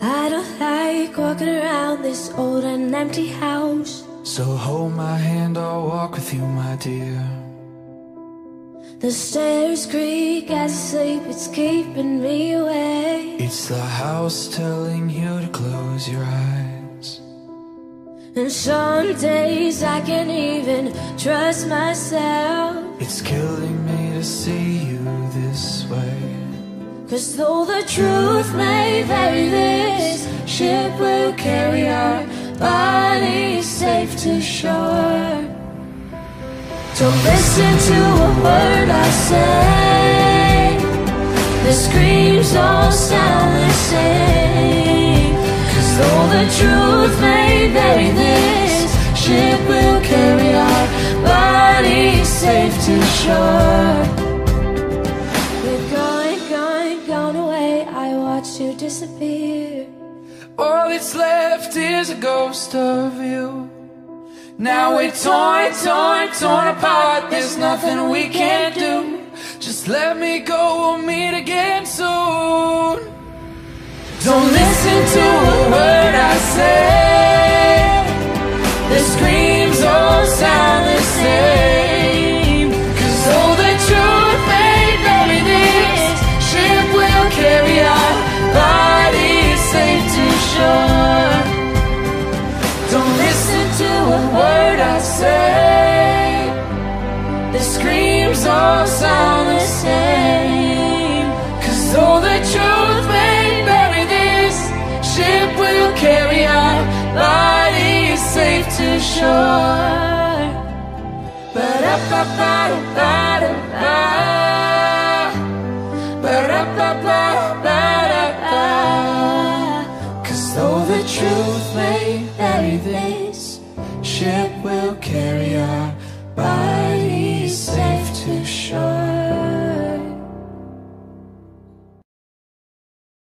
I don't like walking around this old and empty house. So hold my hand, I'll walk with you, my dear. The stairs creak as I sleep, it's keeping me awake. It's the house telling you to close your eyes. And some days I can't even trust myself. It's killing me to see you this way. Cause though the truth may vary, this ship will carry our bodies safe to shore. Don't listen to a word I say. The screams all sound the same. Cause though the truth may vary, this ship will carry our bodies safe to shore. Away. I watched you disappear. All that's left is a ghost of you. Now we're torn, torn, torn apart. There's nothing we can do. Just let me go, we'll meet again soon. Don't listen to listen to a word I say. The screams all sound the same. Cause though the truth may bury this, ship will carry our bodies safe to shore. Ba-da-ba-ba-da-ba-da-ba. Ba-da-ba-ba-ba-da-ba. Cause though the truth may vary this